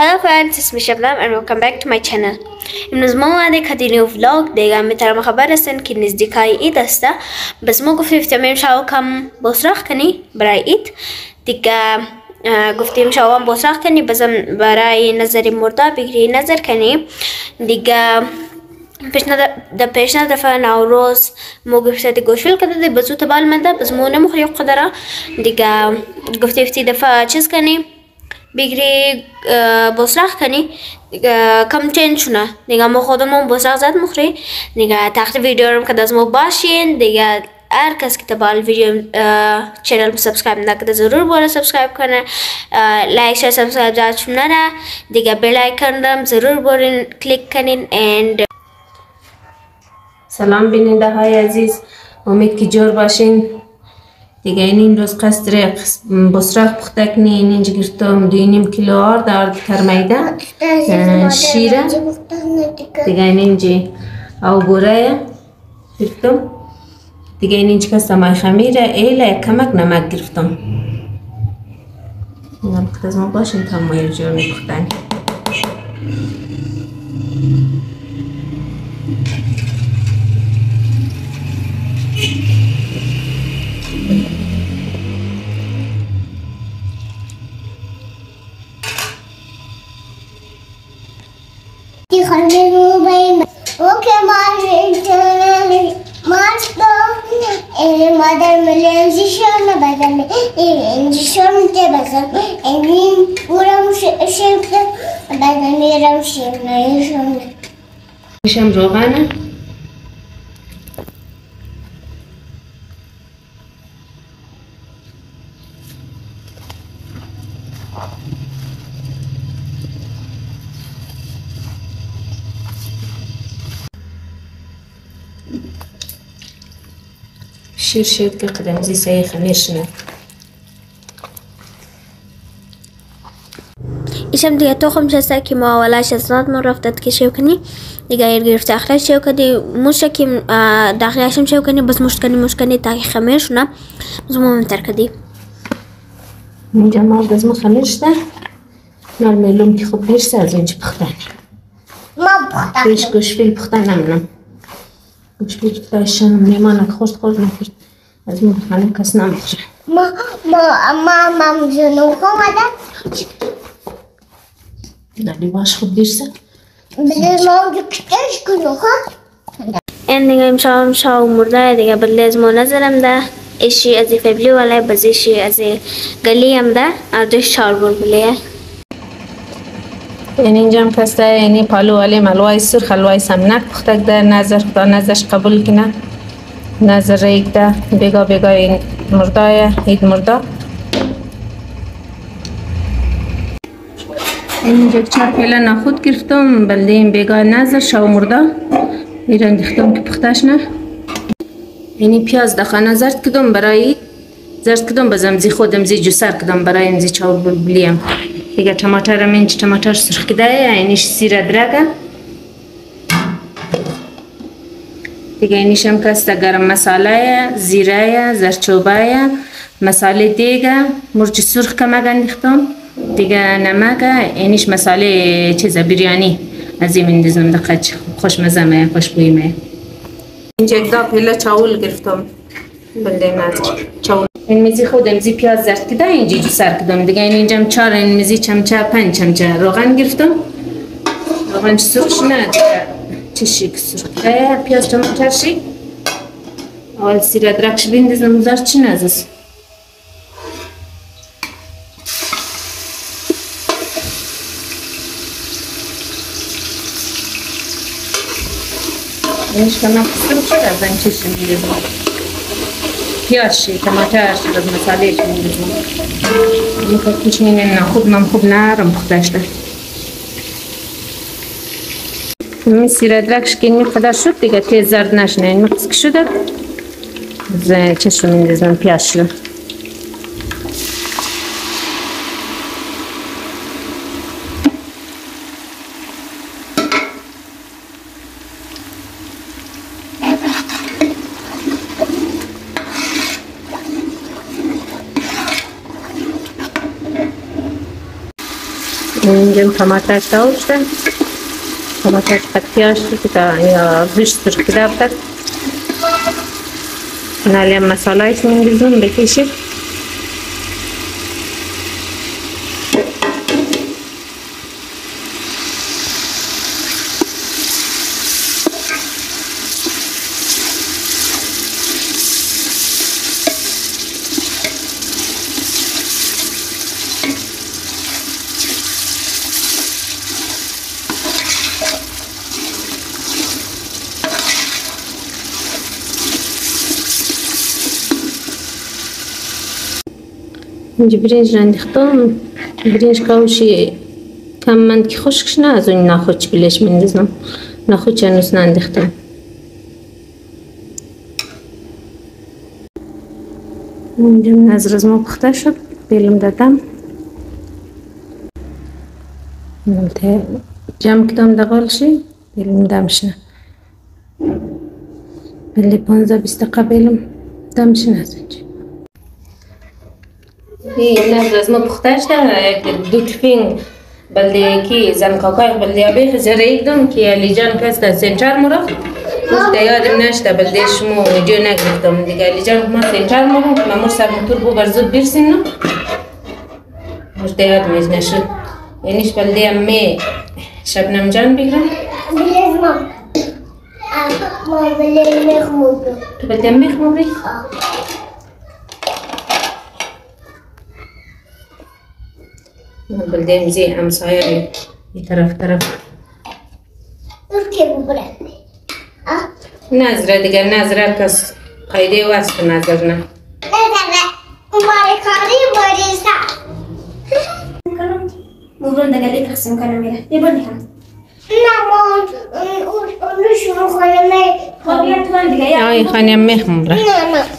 Hello friends, it's me Shabnam and welcome back to my channel. امروز ما اومده که نیو vlog دیگه میترم خبر هستن که نزدیکای اید است بس ما گفتیم شاو کم بسراخ کنی برای اید دیگه گفتیم شاو هم بسراخ کنی بزن برای نظر مردا بگیری نظر کنی دیگه د پیشنهاد دفعه نوروز مو گفته دی گوشل کده دی بزو تبال منده بز مو نمخوری قدره دیگه گفته افتی دفعه چیز کنی بگیری بسراخ کنی. کم چین شونه. دیگه ما خودمون بسراخ زد مخوری دیگه تحت ویدیو رو که از ما باشین. دیگه هر کس که تبال ویدیو چینل سبسکرایب نکرده ضرور باید سبسکرایب کنه. لایک شیر سبسکرایب زد نره. دیگه بیل آیکن هم ضرور برین کلیک کنین. And سلام بیننده های عزیز. امید که جور باشین. degainin do'st qastriq busraq puxtakni ninji girtom duinim kilor dard karmayda shira. deganinji au buraya girtom. Deganinji kasamay xamira ela kamak namak girtom. نمک показал باشیم تا мою جور пухтань. madem ölenci şöyle bazen elenci şöyle bazen elin uğramış şöyle bazen yaram şöyle şöyle. İşim roganı. şirşetli qadamızı sayıqa mirshna ایشم دیگه تخم شسته که معاوله 16 من رفت که شو کنی دیگه ایر گرفته اخره شو کنی موشه که داخلی شم شو کنی بس مشت کنی مشت کنی تاکی خمیر شونه. زمان ممتر کدی اینجا مرد از ما خمیر شده نرمه لوم که خوب میرسه از اینجا پختن ما پختن پیش گوش فیل پختن نمینم. مشكلة عشان ميمانة تخش تخش ما فيش لازم نخليك كسنا مخش ما ما ما ما مجنوخة ماذا؟ دعني باش خد ديرسة بدل ما عندك ايش جنوخة این دیگه امشب امشب مرده دیگه بل لازم نظرم ده ایشی از فبلی ولی بزیشی از گلی هم ده اردوش چار بر بلیه این اینجا هم کسته یعنی پالو ولی ملوای سرخ الوای سمنک پخته ده نظر خدا نظرش قبول کنه نظر ریک ده بگا بگا این مردای اید مردا. اینجا چهار پیله نخود گرفتم بلده این بگا نظر شو مردا. ایران گرفتم که پختش نه. یعنی پیاز دخانه زرد کدم برای؟ زرد کدم بزم زی خودم زی جوسر کدم برای این زی چاور بلیم. دیگه ټماټر هم چې ټماټر سرخ کده یعنی سیره درگه دیگه اینیش هم کسته گرم مساله زیره زرچوبه مساله دیگه مرچ سرخ که مگن دیختم دیگه نمک اینیش مساله چیز بریانی از این مندزم دقیق خوش مزمه خوش بویمه اینجا یک دا پیله چاول گرفتم بلده نظر چاول این میزی خودم زی پیاز زرد کده اینجا جو سر کدم دیگه این اینجا چهار این میزی چمچه پنج چمچه روغن گرفتم روغن سرخ نه دیگه چشی که سرخ کده پیاز چمچه شی اول سیره درکش بیندزم مزار چی نزس اینش کنم سرخ شد از این چشی میندزم پیاز تماتر شد از مساله می‌خواد کچ مینه خوب من خوب نرم پختش ده این سیره درکش که این قدر شد دیگه تیز زرد نشنه این مقص که شده چشم میندازم پیاز Będziemy pomatać tołce. Pomatać patkiyoshi, kita g'ishtdir kidabdir. Naliyam masala ismingizni bekishib. اینجا برنج را انداختم برنج کاوشی کم من که خشکش نه از اون نخوچ بلش میندازم. نخوچ هنوز ننداختم. اینجا نظر از ما پخته شد. بیلم دادم. جمع کدام ما پخته شده دو تفین بلده کی زن کاکای بلده بیخ زره ایکدم که علی جان کس که سنچر مرا گفته یادم نشته بلده شما ویدیو نگرفتم دیگه علی جان ما سنچر مرا ما مر سر موتور بو برزود بیرسیم نو گفته یادم از نشد یعنیش بلده هم می شبنم جان بگرم بلیز مام ما بلیز میخمود تو بلده میخ مبری بلده بلدان مزيان ام صاير يترف ترف نازرة دقال نازرة كس قيدي واسف نازرنا. نازرة. مباركاري مباريسا مبرون دقال لي تخسم كلامي؟ يبني هم نعم اي خان يمي خمرة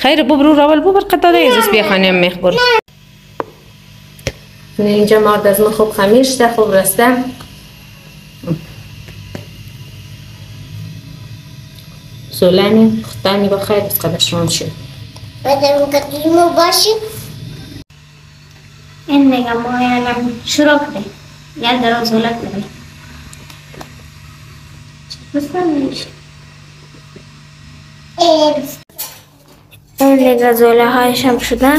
خير ببرو راول ببر قطع دايز بي خان يمي خبر اینجا مارد از ما خوب خمیر شده خوب رسته. سولانی خطانی بخیر بس قدش رون شد. بدم قدیمو باشی. این دیگه ما یعنی شروع کنیم. یاد در زولت کنیم. این دیگه زوله هایش هم شدن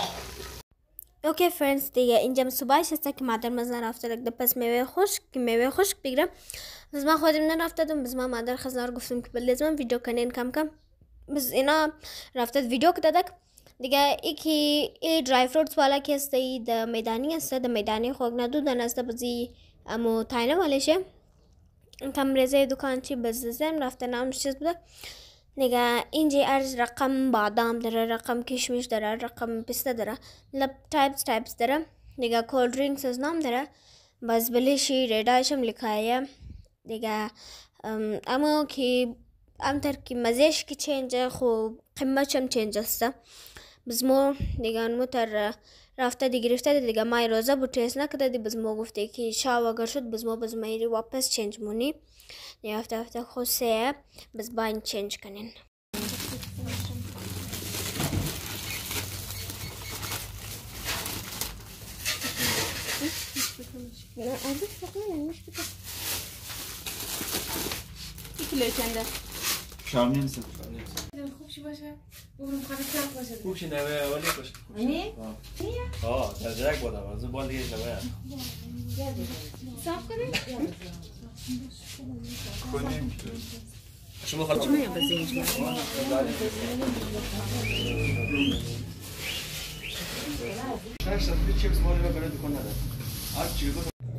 اوکی فرنس دیگه اینجا صبحش هست که مادر مزن رفته رکده پس میوه خشک که میوه خشک بگیرم. بس من خودم نرفته دم بس من مادر خزنار گفتم که لازم ویدیو کنین کم کم. بس اینا رفته ویدیو که دادک. دیگه یکی ای درای فروتس والا که است د میدانی است د میدانی خوګ نه دودن است بزی امو تاینه والشه تمرزه دکان چی بززم رفته نام شیز بده نگه اینجا ارز رقم بادام داره رقم کشمش داره رقم پسته داره لب تایپس تایپس داره نگه کول درینکس از نام داره باز بلیشی ریدایشم لکایه دیگه ام، اما که امتر که مزهش که چینجه خوب قیمتش هم چینج است بزمو دیگه Rafta girifte dedik ama roza bu çesna kadar di biz mogufteki şava garşut biz mo biz mayri wapas change muni. Ne hafta hafta khose biz bain change kanin. Ben abi bakayım ne işte. İkile içinde. Şavni misin? باشه. خوبشی نوه اولی باشه آه. در جرک بودم. از بال دیگه نوه کنیم. شما خالا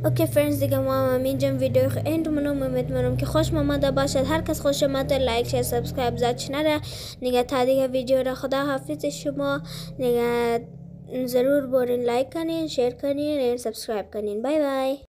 OK friends دیگه ما هم اینجا ویدیو end منو امیدوارم که خوش آمده باشد هر کس خوش آمده like share subscribe یاد نره. نگه تا دیگه ویدیو را خدا حافظ شما. نگه ضرور برین like کنین share کنین و subscribe کنین. bye bye